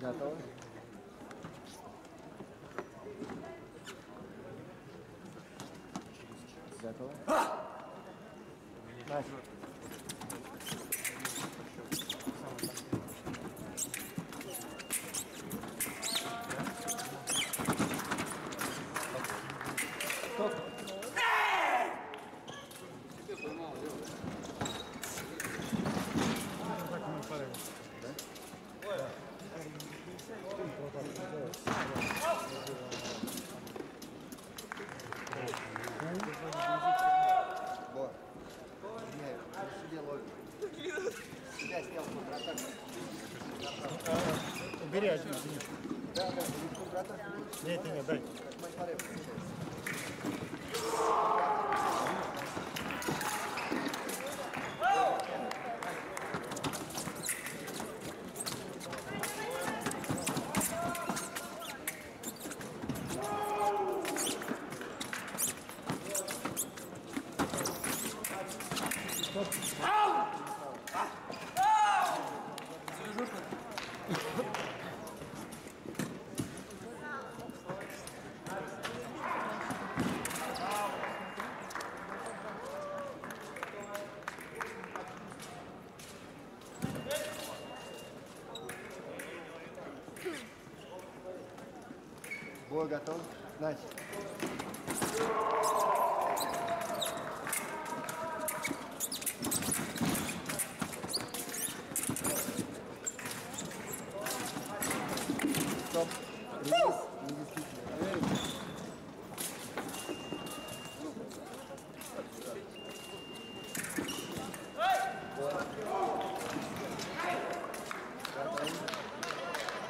Готовы? Готовы? Настя. Себя снял контратаку. Убери один. Да, да, и контратаку. Нет, нет, дай. Бой готов? Значит. Стоп. Релиз. Недействительно.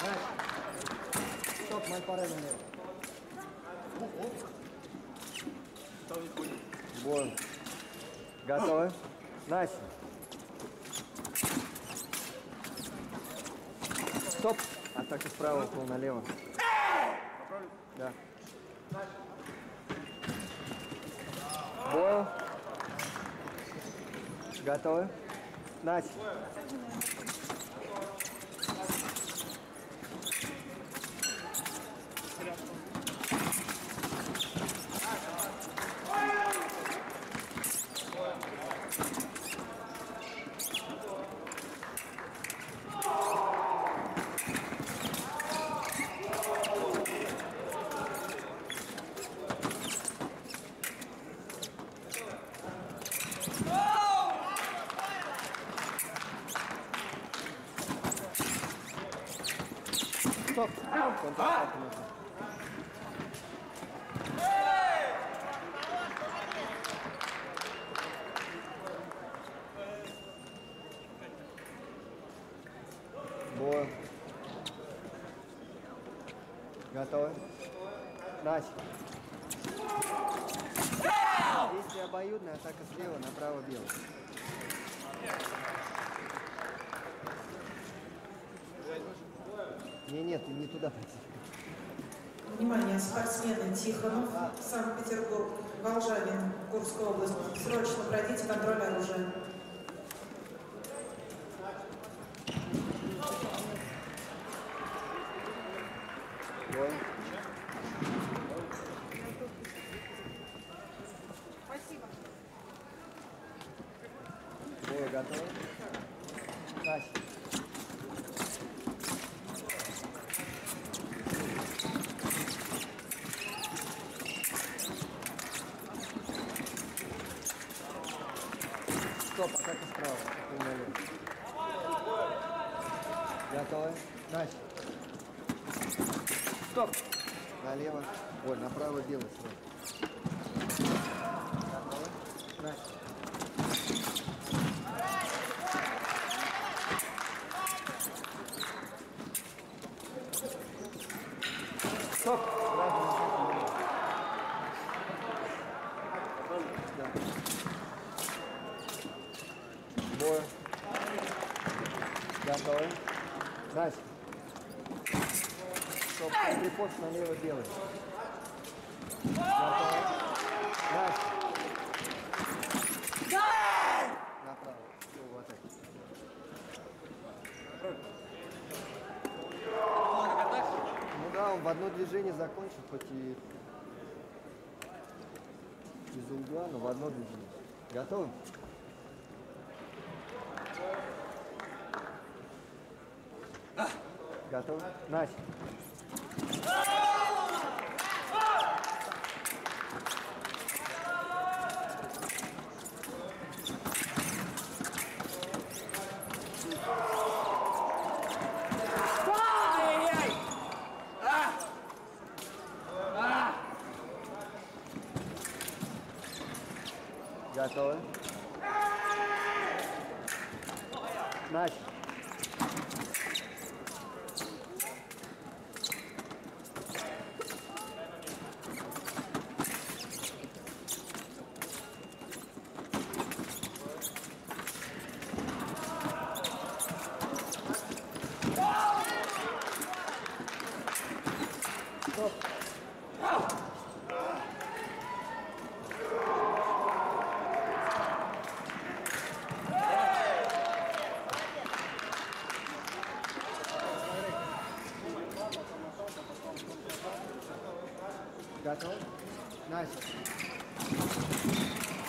Значит. Стоп, мой пора налево. Бой. Готовы? Настя. Стоп. Атака справа, пол налево. Да. Бой. Готовы? Настя. Стоп. Контратака нужна. Бой. Готовы? Настя. Действие обоюдное, атака слева, направо белый. Не, нет, не туда пойти. Внимание, спортсмены Тихонов, Санкт-Петербург, Волжанин, Курская область. Срочно пройдите контроль оружия. Бой. Бой готов. Настя. Стоп, атака справа. Пол налево. Настя. Стоп! Налево. Ой, направо белый сразу. Настя. Стоп! Эй! Репост налево делай. Настя. Давай! Направо. Ну да, он в одно движение закончил, хоть и из угла, но в одно движение. Готовы? Готов? Настя. Начали. Готовы? Начали. Готов? Готовы? Начали.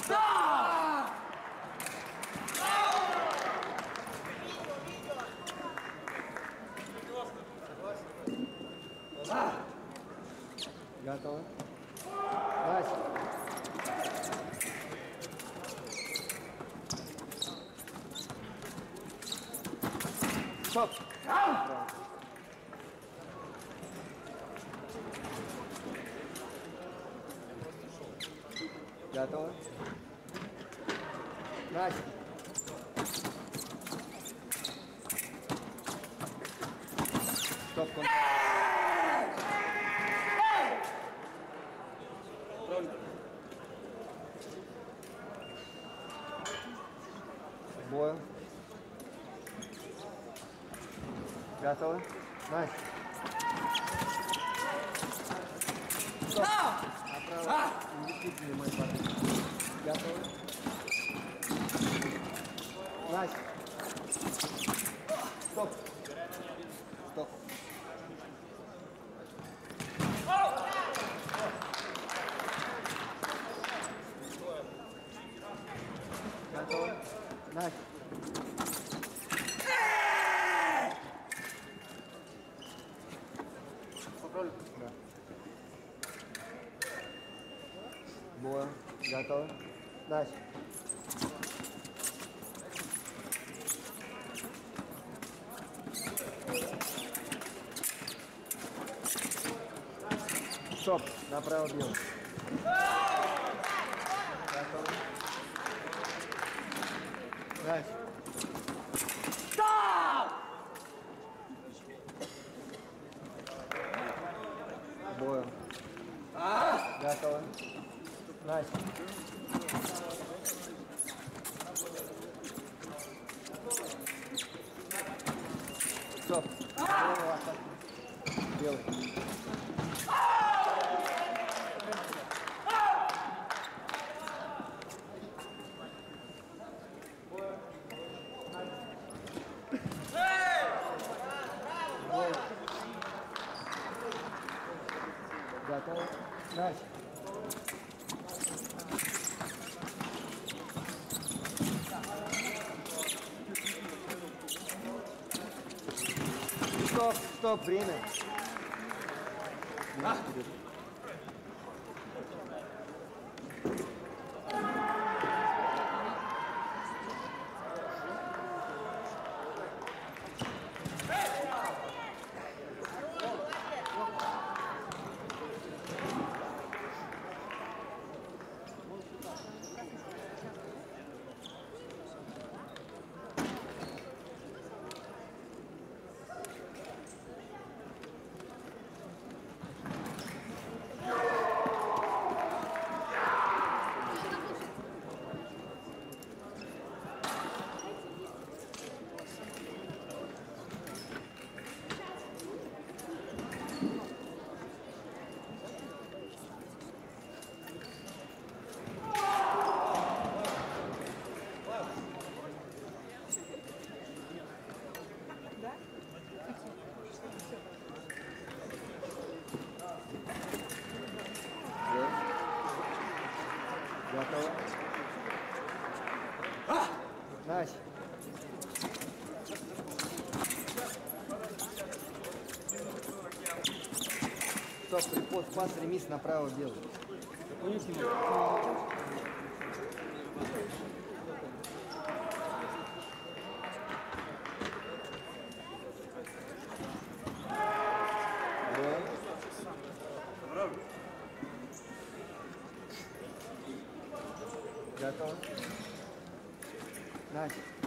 Стоп! Готовы? Начали. Стоп, контроль. Бой. Готовы? Начали. Стоп. Направо. Индивидуальный мой парень. Готовы? Начали. Стоп. Стоп. Готовы? Начали. Да. Боя. Готовы? Начали. Стоп. Направо бьем. Готовы? Дальше. Боем. Готовы. Начали. Стоп. stop vrijeme. Ah. Стоп, припод, пас, ремис, направо, белый. Готово. Настя.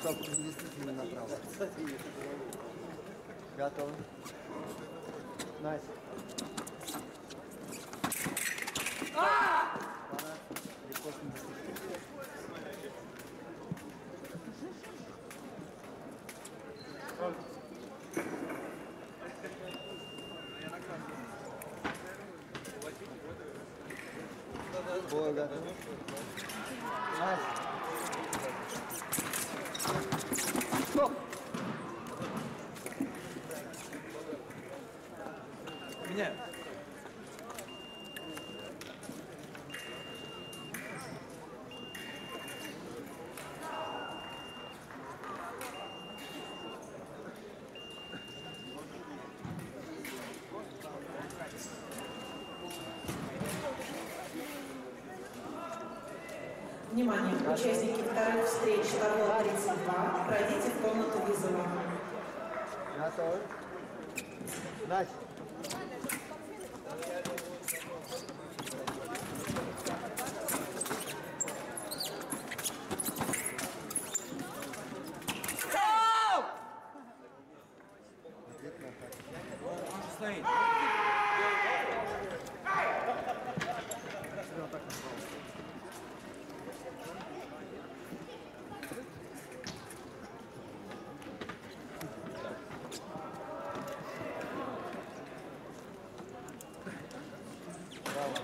Стоп, действительно направо. Готово. Настя. Пора. Бой готов. Настя. Участники вторых встреч табло 32, пройдите в комнату вызова. Готовы? Настя. Ответ на атаку. Браво.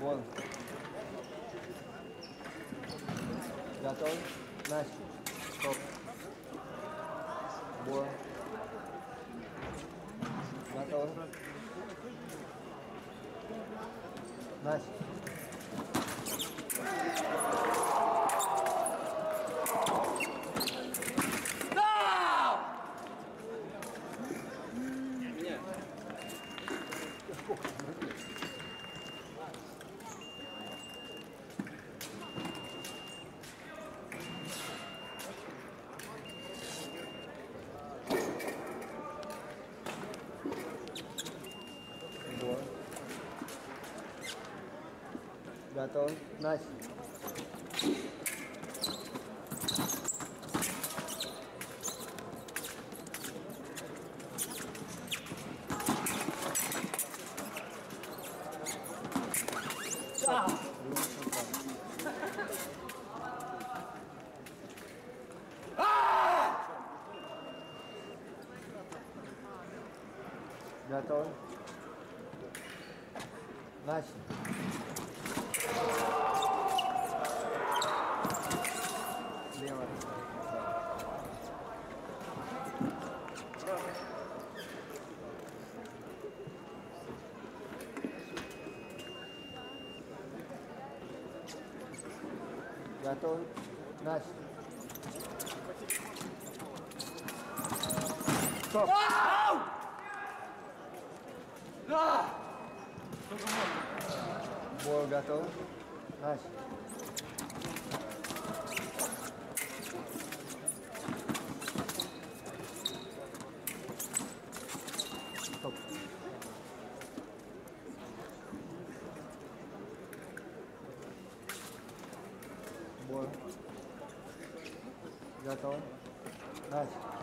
Вон. Готов? Настя. Стоп. Вон. Готов? Настя. Вот. Готов? Настя. Готов? Настя. готовы. Настя. Стоп. Ау! Да! Бой готов. Настя. Готов. Начали.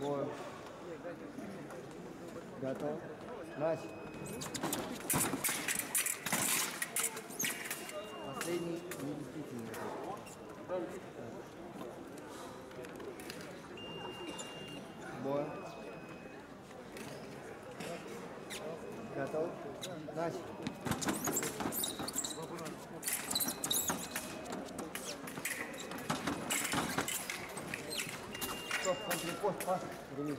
Бой. Готов. Начали. Последний недействительный. Бой. Готов. Начали. Стоп, контрпост, пас, релиз.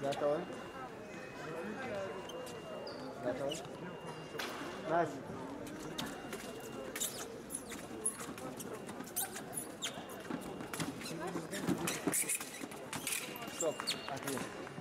Готовы? Готовы? Настя. Стоп, ответ.